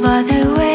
by the way.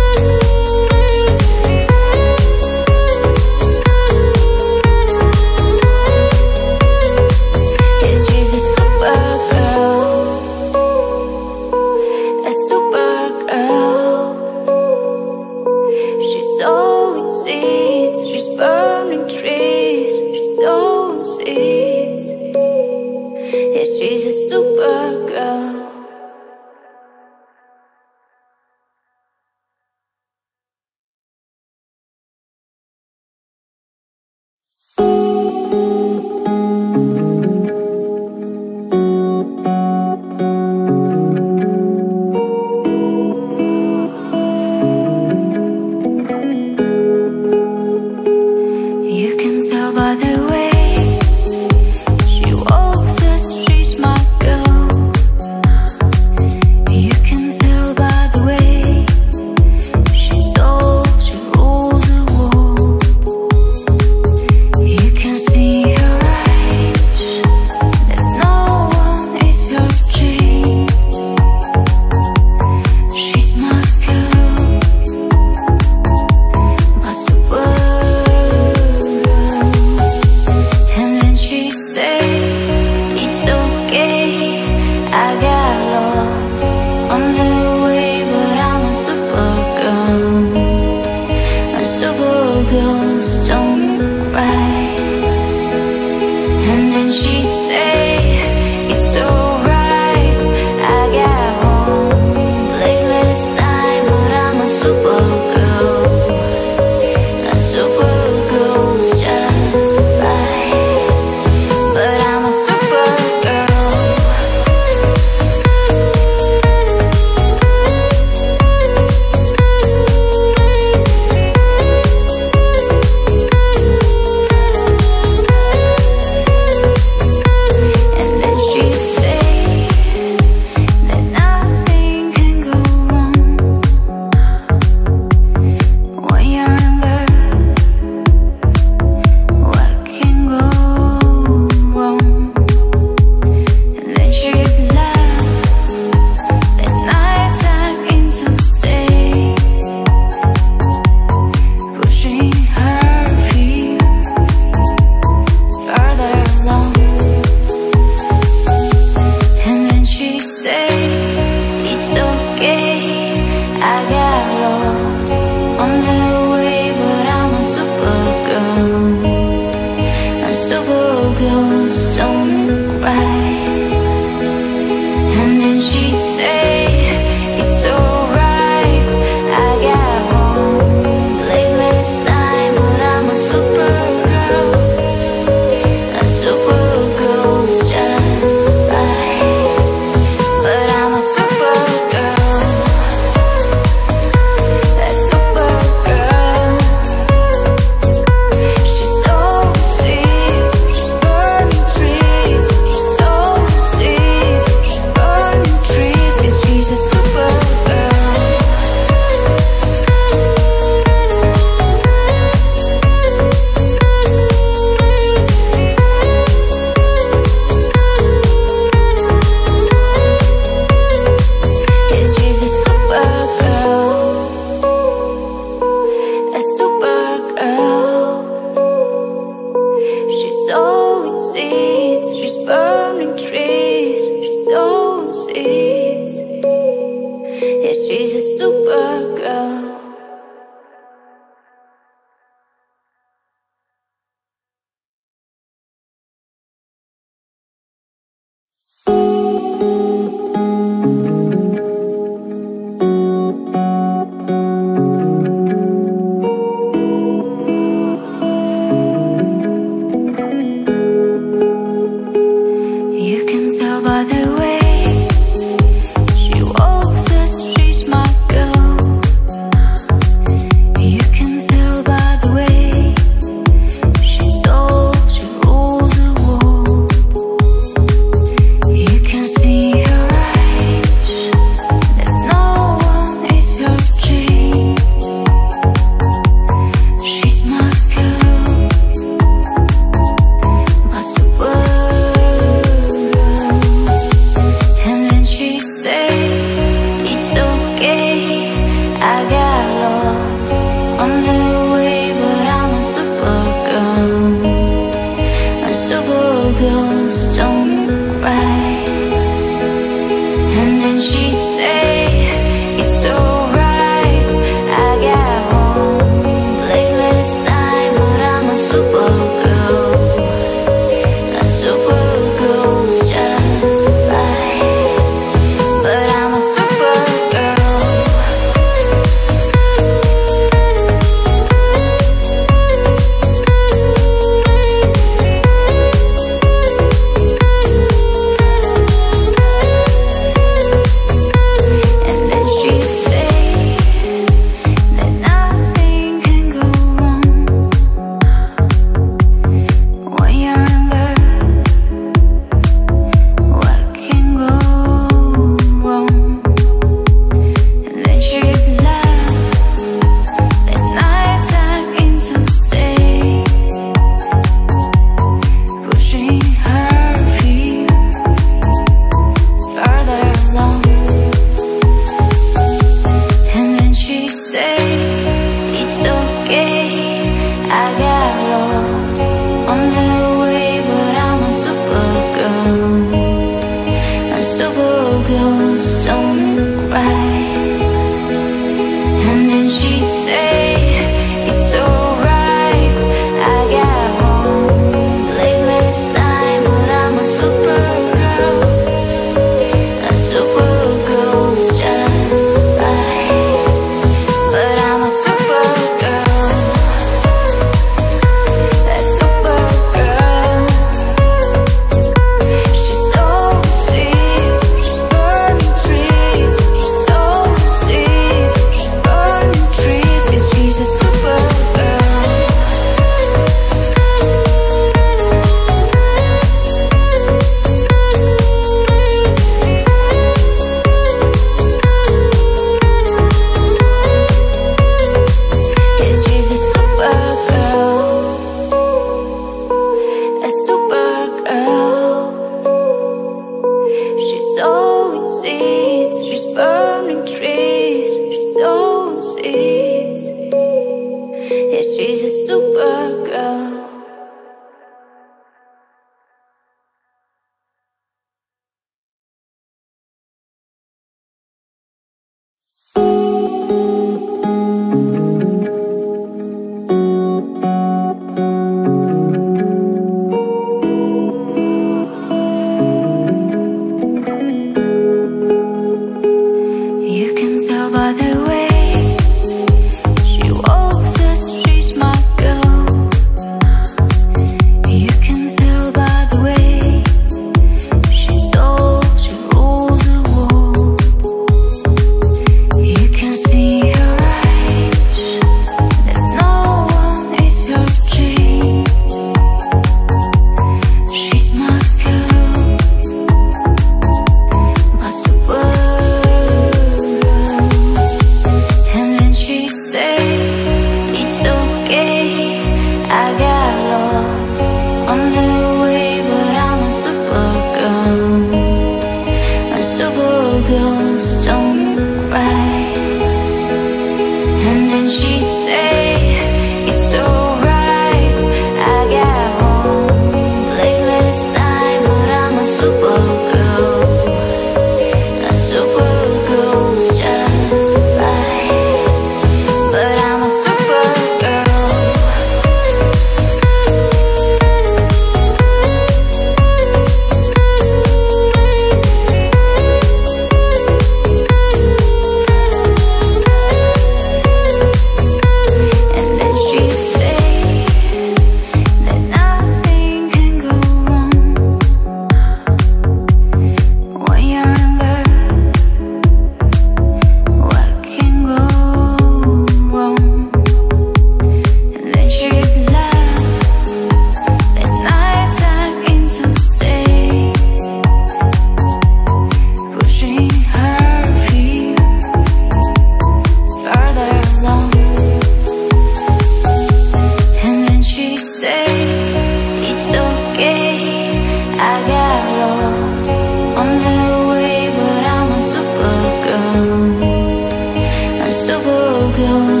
you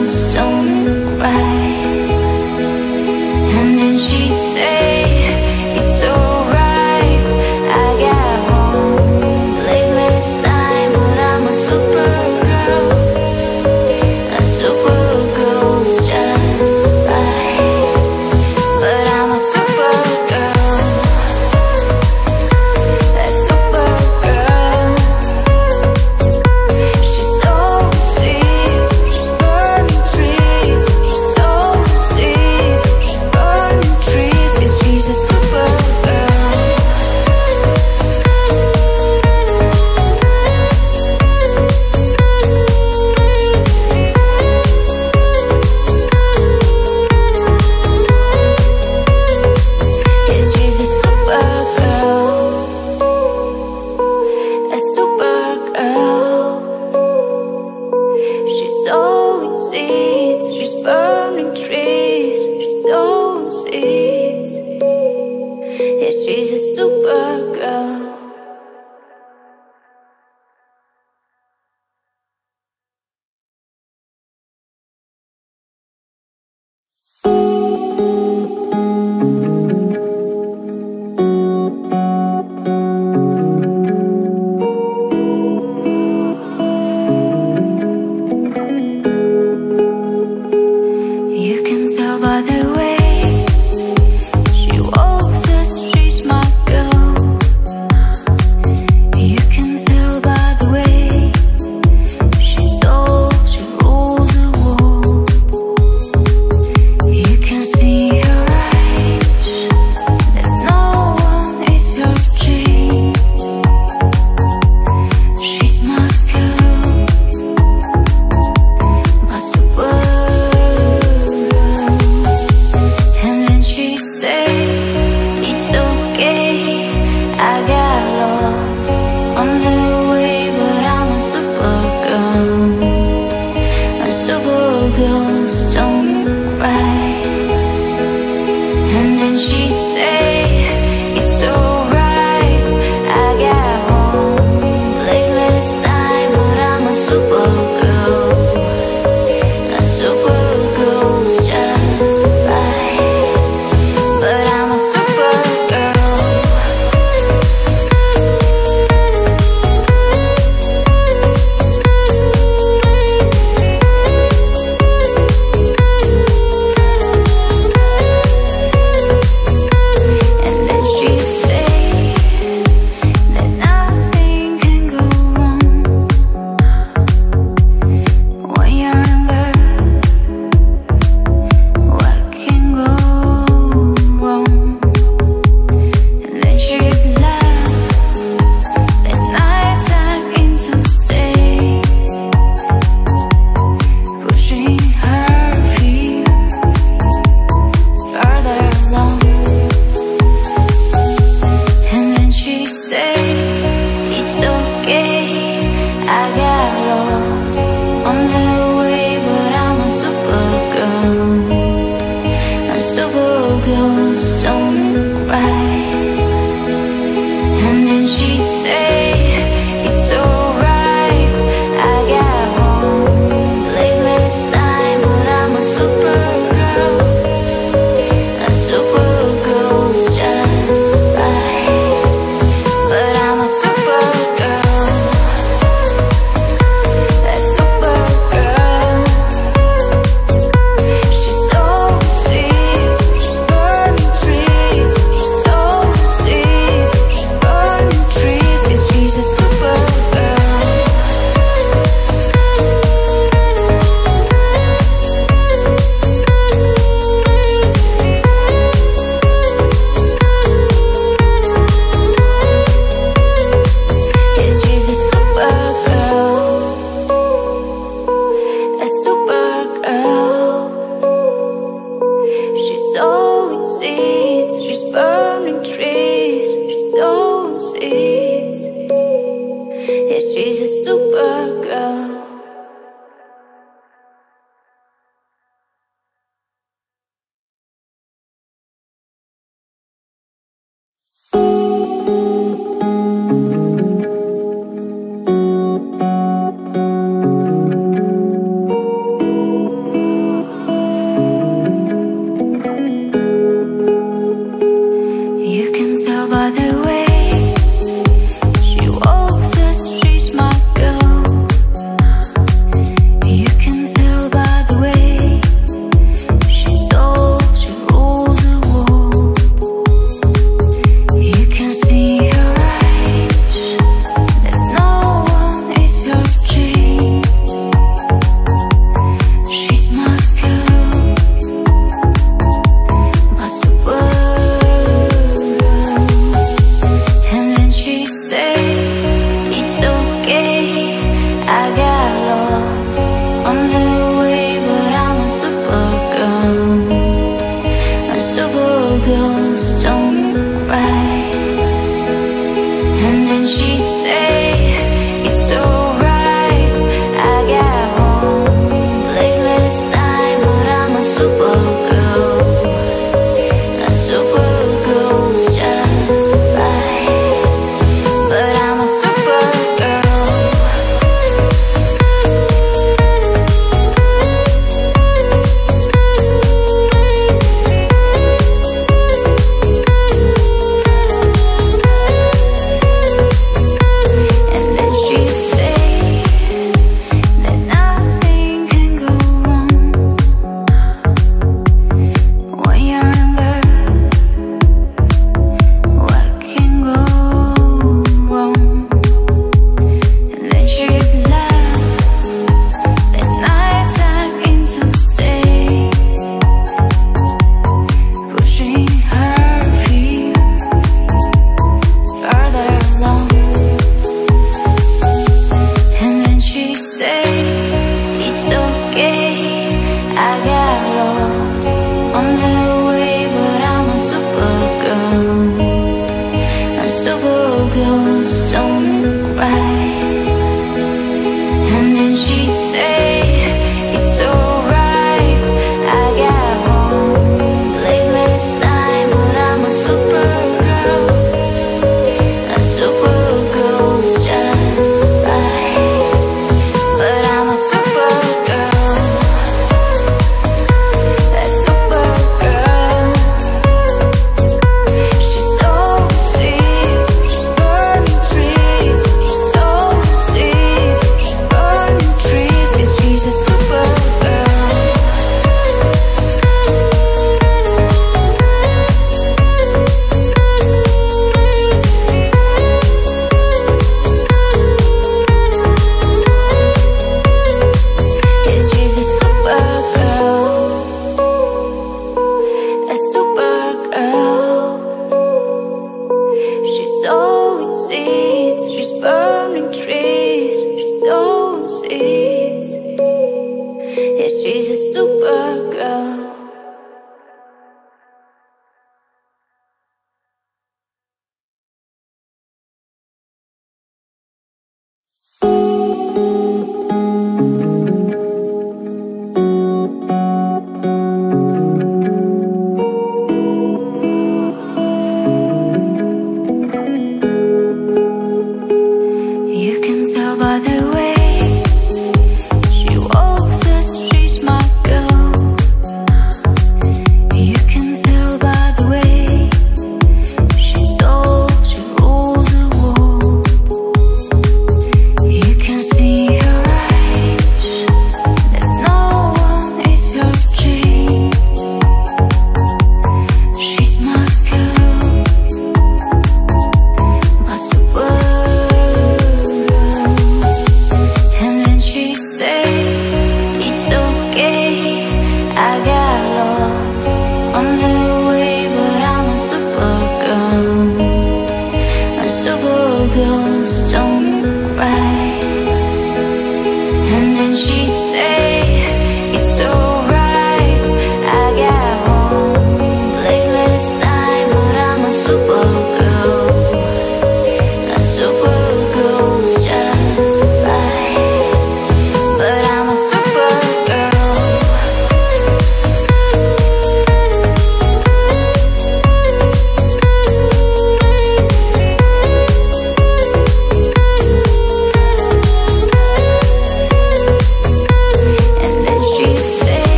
and she'd say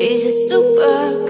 She's a super